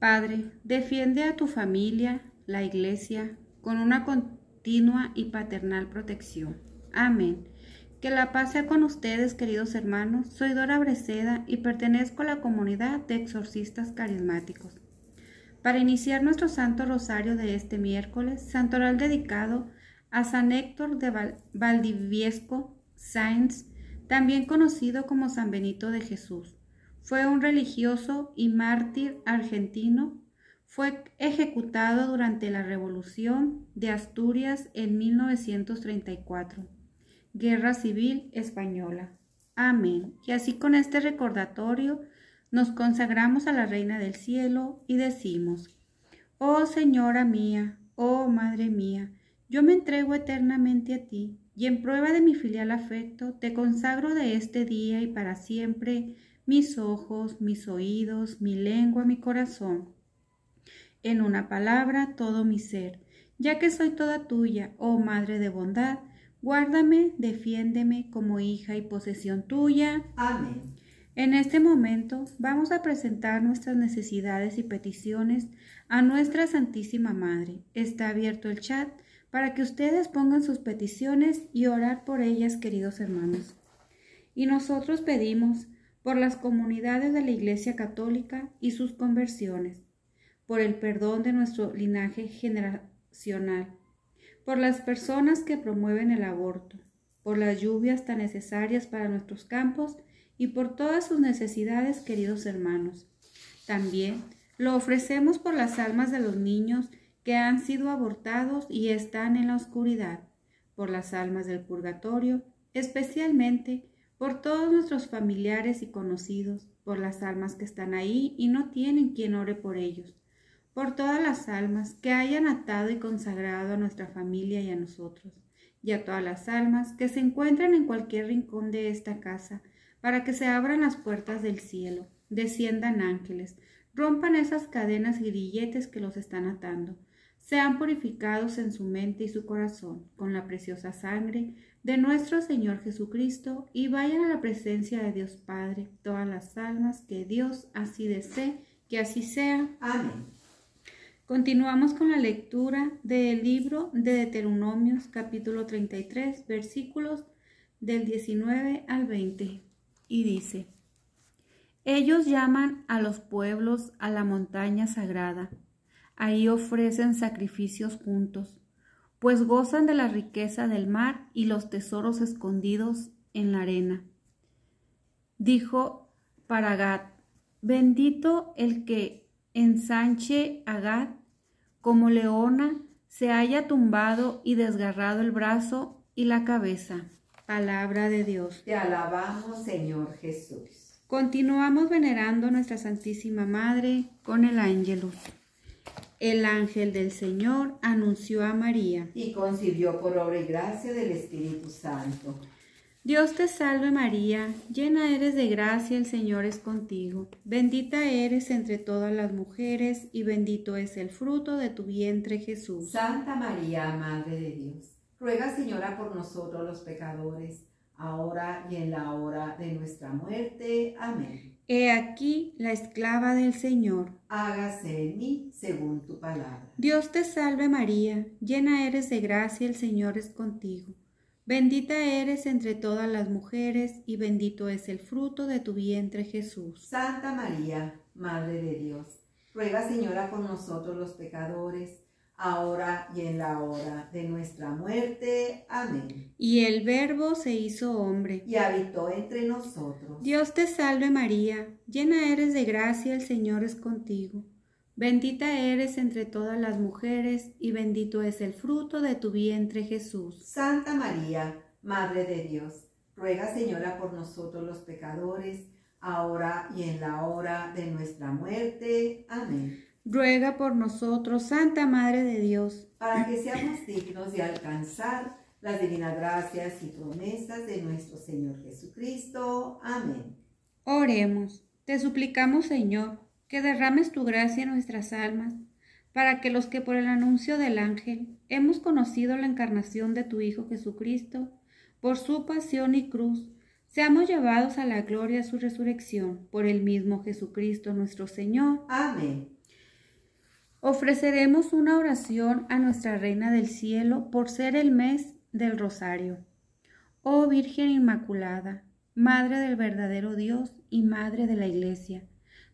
Padre, defiende a tu familia, la iglesia, con una continua y paternal protección. Amén. Que la paz sea con ustedes, queridos hermanos. Soy Dora Breceda y pertenezco a la comunidad de exorcistas carismáticos. Para iniciar nuestro Santo Rosario de este miércoles, santoral dedicado a San Héctor de Valdiviesco Sainz, también conocido como San Benito de Jesús. Fue un religioso y mártir argentino. Fue ejecutado durante la Revolución de Asturias en 1934. Guerra Civil Española. Amén. Y así con este recordatorio nos consagramos a la Reina del Cielo y decimos, Oh Señora mía, oh Madre mía, yo me entrego eternamente a ti, y en prueba de mi filial afecto te consagro de este día y para siempre mis ojos, mis oídos, mi lengua, mi corazón. En una palabra, todo mi ser, ya que soy toda tuya, oh Madre de bondad, guárdame, defiéndeme como hija y posesión tuya. Amén. En este momento vamos a presentar nuestras necesidades y peticiones a nuestra Santísima Madre. Está abierto el chat para que ustedes pongan sus peticiones y orar por ellas, queridos hermanos. Y nosotros pedimos por las comunidades de la Iglesia Católica y sus conversiones, por el perdón de nuestro linaje generacional, por las personas que promueven el aborto, por las lluvias tan necesarias para nuestros campos y por todas sus necesidades, queridos hermanos. También lo ofrecemos por las almas de los niños que han sido abortados y están en la oscuridad, por las almas del purgatorio, especialmente por todos nuestros familiares y conocidos, por las almas que están ahí y no tienen quien ore por ellos, por todas las almas que hayan atado y consagrado a nuestra familia y a nosotros, y a todas las almas que se encuentran en cualquier rincón de esta casa, para que se abran las puertas del cielo, desciendan ángeles, rompan esas cadenas y grilletes que los están atando, sean purificados en su mente y su corazón con la preciosa sangre de nuestro Señor Jesucristo y vayan a la presencia de Dios Padre todas las almas que Dios así desee, que así sea. Amén. Continuamos con la lectura del libro de Deuteronomios capítulo 33 versículos del 19 al 20 y dice, Ellos llaman a los pueblos a la montaña sagrada, ahí ofrecen sacrificios juntos pues gozan de la riqueza del mar y los tesoros escondidos en la arena. Dijo para Gad, bendito el que ensanche a Gad como leona se haya tumbado y desgarrado el brazo y la cabeza. Palabra de Dios. Te alabamos, Señor Jesús. Continuamos venerando a nuestra Santísima Madre con el ángelus. El ángel del Señor anunció a María. Y concibió por obra y gracia del Espíritu Santo. Dios te salve María, llena eres de gracia, el Señor es contigo. Bendita eres entre todas las mujeres y bendito es el fruto de tu vientre Jesús. Santa María, Madre de Dios, ruega Señora por nosotros los pecadores, ahora y en la hora de nuestra muerte. Amén. He aquí la esclava del Señor. Hágase en mí según tu palabra. Dios te salve María, llena eres de gracia, el Señor es contigo. Bendita eres entre todas las mujeres y bendito es el fruto de tu vientre Jesús. Santa María, Madre de Dios, ruega Señora por nosotros los pecadores ahora y en la hora de nuestra muerte. Amén. Y el Verbo se hizo hombre. Y habitó entre nosotros. Dios te salve María, llena eres de gracia, el Señor es contigo. Bendita eres entre todas las mujeres, y bendito es el fruto de tu vientre Jesús. Santa María, Madre de Dios, ruega Señora por nosotros los pecadores, ahora y en la hora de nuestra muerte. Amén ruega por nosotros, Santa Madre de Dios, para que seamos dignos de alcanzar las divinas gracias y promesas de nuestro Señor Jesucristo. Amén. Oremos. Te suplicamos, Señor, que derrames tu gracia en nuestras almas, para que los que por el anuncio del ángel hemos conocido la encarnación de tu Hijo Jesucristo, por su pasión y cruz, seamos llevados a la gloria de su resurrección, por el mismo Jesucristo nuestro Señor. Amén. Ofreceremos una oración a nuestra Reina del Cielo por ser el mes del Rosario. Oh Virgen Inmaculada, Madre del verdadero Dios y Madre de la Iglesia,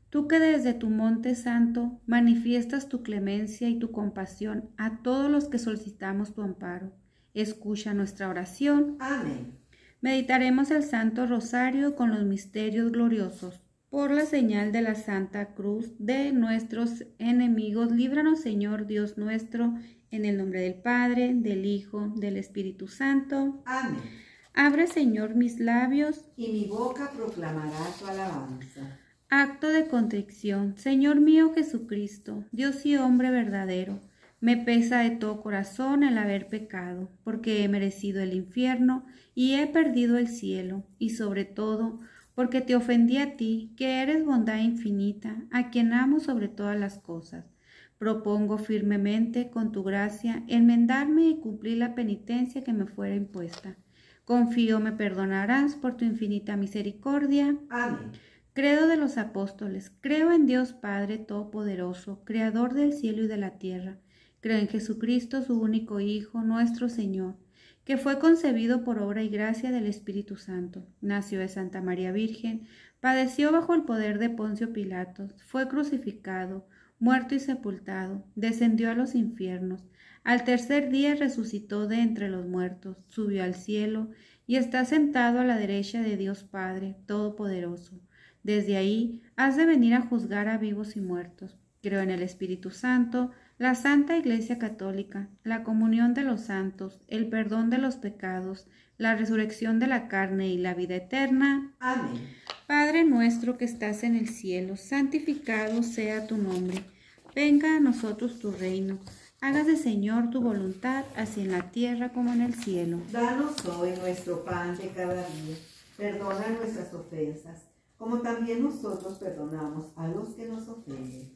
tú que desde tu Monte Santo manifiestas tu clemencia y tu compasión a todos los que solicitamos tu amparo, escucha nuestra oración. Amén. Meditaremos el Santo Rosario con los misterios gloriosos. Por la señal de la Santa Cruz de nuestros enemigos, líbranos Señor Dios nuestro, en el nombre del Padre, del Hijo, del Espíritu Santo. Amén. Abre Señor mis labios. Y mi boca proclamará tu alabanza. Acto de contrición. Señor mío Jesucristo, Dios y hombre verdadero, me pesa de todo corazón el haber pecado, porque he merecido el infierno y he perdido el cielo, y sobre todo, porque te ofendí a ti, que eres bondad infinita, a quien amo sobre todas las cosas. Propongo firmemente, con tu gracia, enmendarme y cumplir la penitencia que me fuera impuesta. Confío me perdonarás por tu infinita misericordia. Amén. Credo de los apóstoles, creo en Dios Padre Todopoderoso, Creador del cielo y de la tierra. Creo en Jesucristo, su único Hijo, nuestro Señor que fue concebido por obra y gracia del Espíritu Santo. Nació de Santa María Virgen, padeció bajo el poder de Poncio Pilatos, fue crucificado, muerto y sepultado, descendió a los infiernos, al tercer día resucitó de entre los muertos, subió al cielo y está sentado a la derecha de Dios Padre Todopoderoso. Desde ahí has de venir a juzgar a vivos y muertos. Creo en el Espíritu Santo, la Santa Iglesia Católica, la comunión de los santos, el perdón de los pecados, la resurrección de la carne y la vida eterna. Amén. Padre nuestro que estás en el cielo, santificado sea tu nombre. Venga a nosotros tu reino. Hágase, Señor, tu voluntad, así en la tierra como en el cielo. Danos hoy nuestro pan de cada día. Perdona nuestras ofensas, como también nosotros perdonamos a los que nos ofenden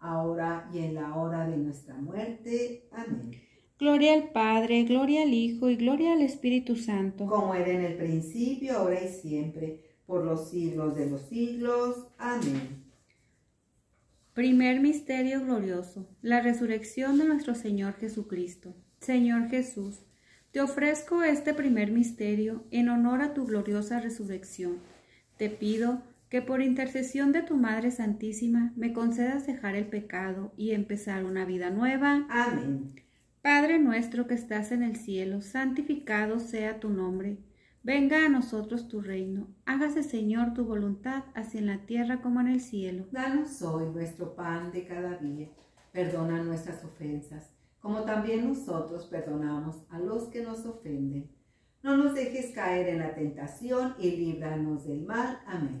ahora y en la hora de nuestra muerte. Amén. Gloria al Padre, gloria al Hijo y gloria al Espíritu Santo. Como era en el principio, ahora y siempre, por los siglos de los siglos. Amén. Primer misterio glorioso, la resurrección de nuestro Señor Jesucristo. Señor Jesús, te ofrezco este primer misterio en honor a tu gloriosa resurrección. Te pido que por intercesión de tu Madre Santísima me concedas dejar el pecado y empezar una vida nueva. Amén. Padre nuestro que estás en el cielo, santificado sea tu nombre. Venga a nosotros tu reino. Hágase, Señor, tu voluntad, así en la tierra como en el cielo. Danos hoy nuestro pan de cada día. Perdona nuestras ofensas, como también nosotros perdonamos a los que nos ofenden. No nos dejes caer en la tentación y líbranos del mal. Amén.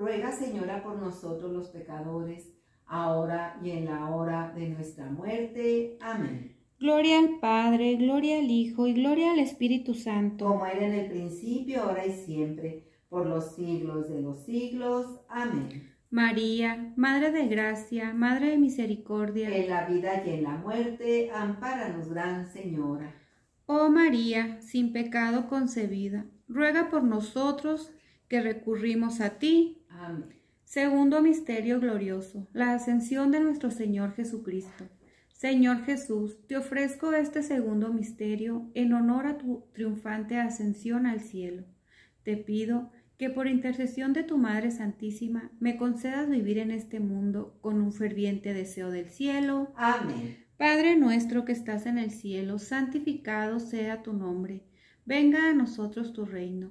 ruega Señora por nosotros los pecadores, ahora y en la hora de nuestra muerte. Amén. Gloria al Padre, gloria al Hijo y gloria al Espíritu Santo. Como era en el principio, ahora y siempre, por los siglos de los siglos. Amén. María, Madre de Gracia, Madre de Misericordia. En la vida y en la muerte, ampáranos, Gran Señora. Oh María, sin pecado concebida, ruega por nosotros que recurrimos a ti. Amén. Segundo misterio glorioso, la ascensión de nuestro Señor Jesucristo. Señor Jesús, te ofrezco este segundo misterio en honor a tu triunfante ascensión al cielo. Te pido que por intercesión de tu Madre Santísima me concedas vivir en este mundo con un ferviente deseo del cielo. Amén. Padre nuestro que estás en el cielo, santificado sea tu nombre. Venga a nosotros tu reino.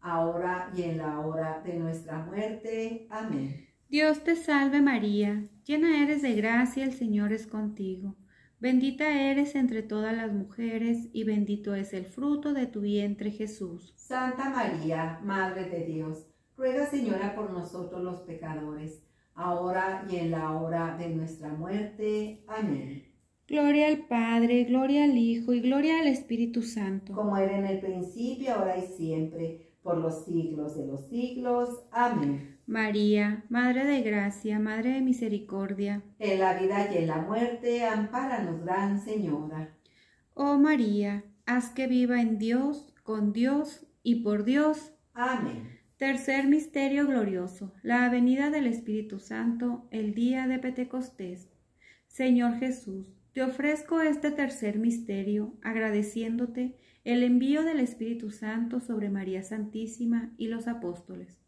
ahora y en la hora de nuestra muerte. Amén. Dios te salve María, llena eres de gracia, el Señor es contigo. Bendita eres entre todas las mujeres, y bendito es el fruto de tu vientre Jesús. Santa María, Madre de Dios, ruega Señora por nosotros los pecadores, ahora y en la hora de nuestra muerte. Amén. Gloria al Padre, gloria al Hijo y gloria al Espíritu Santo. Como era en el principio, ahora y siempre por los siglos de los siglos. Amén. María, Madre de Gracia, Madre de Misericordia. En la vida y en la muerte, ampáranos, Gran Señora. Oh María, haz que viva en Dios, con Dios y por Dios. Amén. Tercer misterio glorioso, la venida del Espíritu Santo, el día de Pentecostés. Señor Jesús, te ofrezco este tercer misterio, agradeciéndote el envío del Espíritu Santo sobre María Santísima y los apóstoles,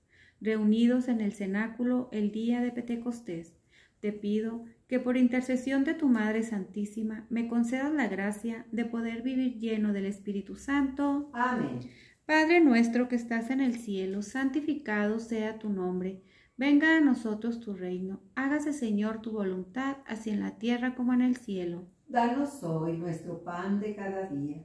reunidos en el cenáculo el día de Pentecostés. Te pido que por intercesión de tu Madre Santísima me concedas la gracia de poder vivir lleno del Espíritu Santo. Amén. Padre nuestro que estás en el cielo, santificado sea tu nombre. Venga a nosotros tu reino. Hágase, Señor, tu voluntad, así en la tierra como en el cielo. Danos hoy nuestro pan de cada día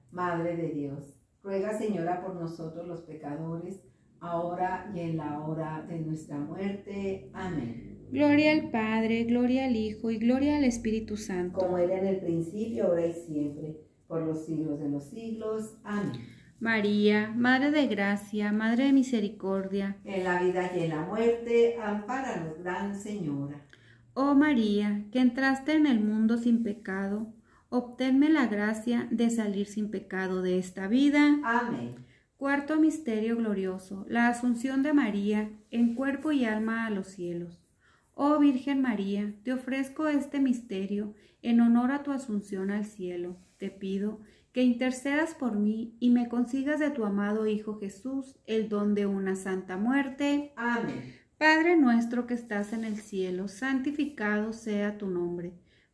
Madre de Dios, ruega Señora por nosotros los pecadores, ahora y en la hora de nuestra muerte. Amén. Gloria al Padre, gloria al Hijo y gloria al Espíritu Santo. Como era en el principio, ahora y siempre por los siglos de los siglos. Amén. María, Madre de Gracia, Madre de Misericordia, en la vida y en la muerte, ampáranos, Gran Señora. Oh María, que entraste en el mundo sin pecado, obténme la gracia de salir sin pecado de esta vida. Amén. Cuarto misterio glorioso, la asunción de María en cuerpo y alma a los cielos. Oh Virgen María, te ofrezco este misterio en honor a tu asunción al cielo te pido que intercedas por mí y me consigas de tu amado Hijo Jesús el don de una santa muerte. Amén. Padre nuestro que estás en el cielo, santificado sea tu nombre.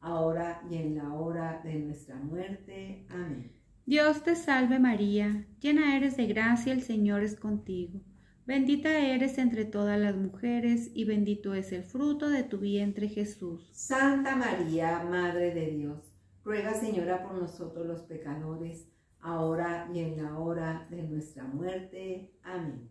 ahora y en la hora de nuestra muerte. Amén. Dios te salve María, llena eres de gracia, el Señor es contigo. Bendita eres entre todas las mujeres y bendito es el fruto de tu vientre Jesús. Santa María, Madre de Dios, ruega Señora por nosotros los pecadores, ahora y en la hora de nuestra muerte. Amén.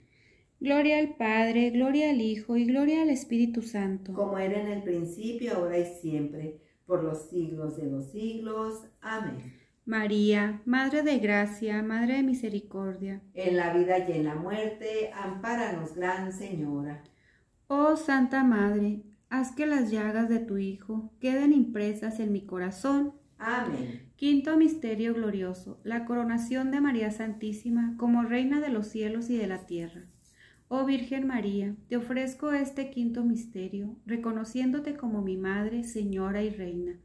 Gloria al Padre, gloria al Hijo y gloria al Espíritu Santo. Como era en el principio, ahora y siempre, por los siglos de los siglos. Amén. María, Madre de Gracia, Madre de Misericordia. En la vida y en la muerte, ampáranos, Gran Señora. Oh Santa Madre, haz que las llagas de tu Hijo queden impresas en mi corazón. Amén. Quinto misterio glorioso, la coronación de María Santísima como Reina de los cielos y de la tierra. Oh Virgen María, te ofrezco este quinto misterio, reconociéndote como mi Madre, Señora y Reina.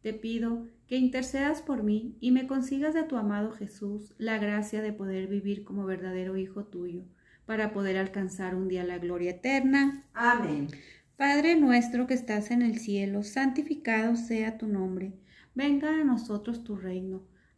Te pido que intercedas por mí y me consigas de tu amado Jesús la gracia de poder vivir como verdadero Hijo tuyo, para poder alcanzar un día la gloria eterna. Amén. Padre nuestro que estás en el cielo, santificado sea tu nombre. Venga a nosotros tu reino.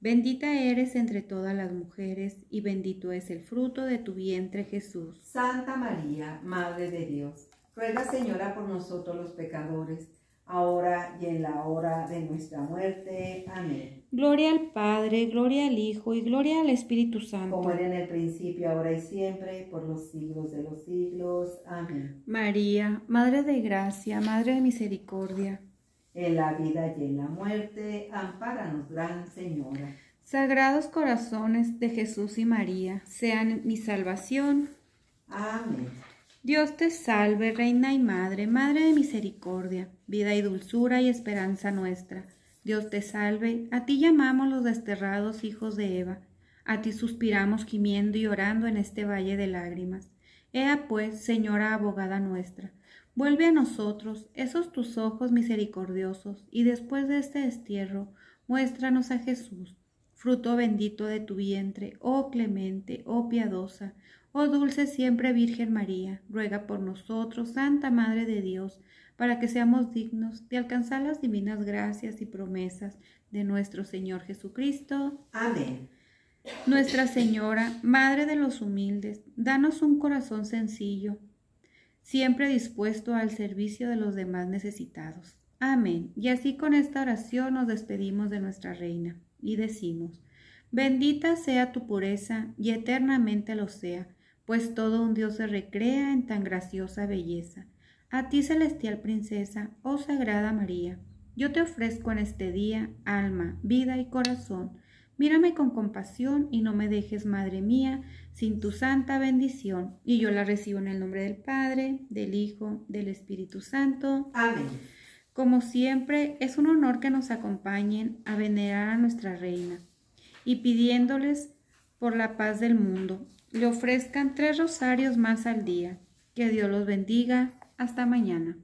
Bendita eres entre todas las mujeres, y bendito es el fruto de tu vientre Jesús. Santa María, Madre de Dios, Ruega, Señora, por nosotros los pecadores, ahora y en la hora de nuestra muerte. Amén. Gloria al Padre, gloria al Hijo y gloria al Espíritu Santo. Como era en el principio, ahora y siempre, por los siglos de los siglos. Amén. María, Madre de Gracia, Madre de Misericordia. En la vida y en la muerte, ampáranos, Gran Señora. Sagrados corazones de Jesús y María, sean mi salvación. Amén. Dios te salve, Reina y Madre, Madre de Misericordia, vida y dulzura y esperanza nuestra. Dios te salve, a ti llamamos los desterrados hijos de Eva, a ti suspiramos gimiendo y orando en este valle de lágrimas. Ea pues, Señora abogada nuestra, vuelve a nosotros esos tus ojos misericordiosos, y después de este destierro, muéstranos a Jesús, fruto bendito de tu vientre, oh clemente, oh piadosa, Oh dulce siempre Virgen María, ruega por nosotros, Santa Madre de Dios, para que seamos dignos de alcanzar las divinas gracias y promesas de nuestro Señor Jesucristo. Amén. Nuestra Señora, Madre de los humildes, danos un corazón sencillo, siempre dispuesto al servicio de los demás necesitados. Amén. Y así con esta oración nos despedimos de nuestra Reina y decimos, bendita sea tu pureza y eternamente lo sea pues todo un Dios se recrea en tan graciosa belleza. A ti, celestial princesa, oh Sagrada María, yo te ofrezco en este día alma, vida y corazón. Mírame con compasión y no me dejes, Madre mía, sin tu santa bendición. Y yo la recibo en el nombre del Padre, del Hijo, del Espíritu Santo. Amén. Como siempre, es un honor que nos acompañen a venerar a nuestra Reina y pidiéndoles por la paz del mundo le ofrezcan tres rosarios más al día. Que Dios los bendiga. Hasta mañana.